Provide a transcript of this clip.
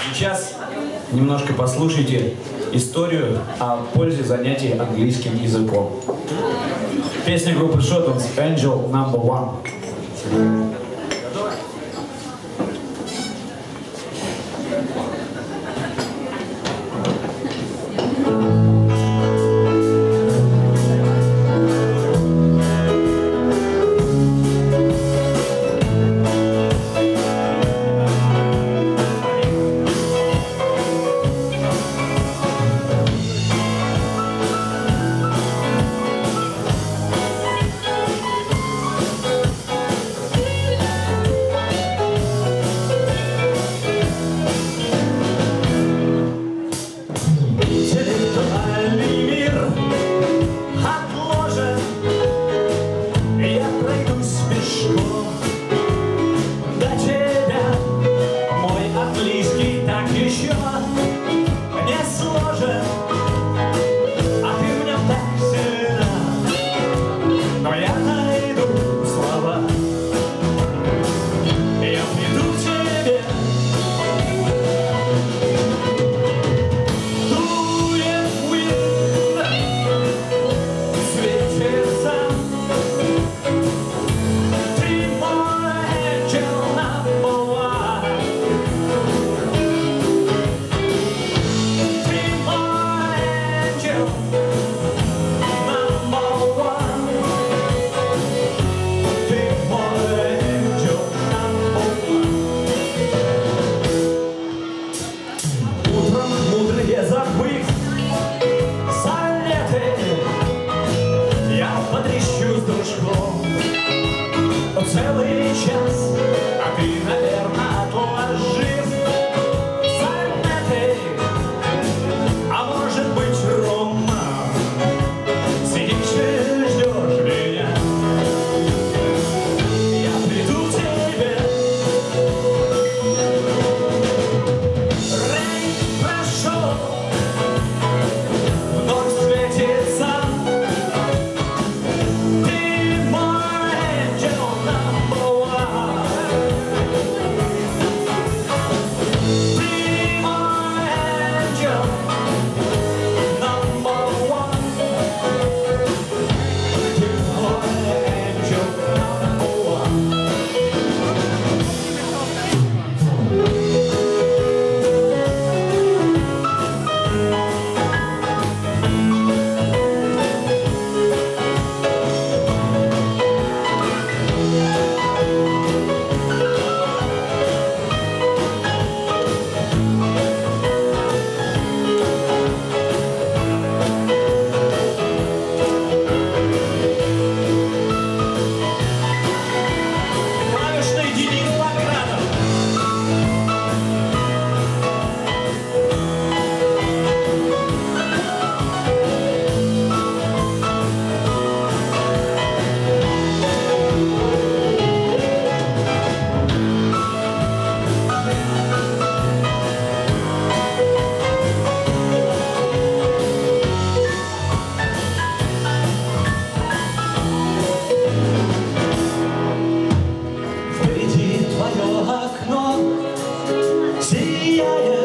А сейчас немножко послушайте историю о пользе занятий английским языком. Песня группы Шотландс «Angel Number One». See, ya.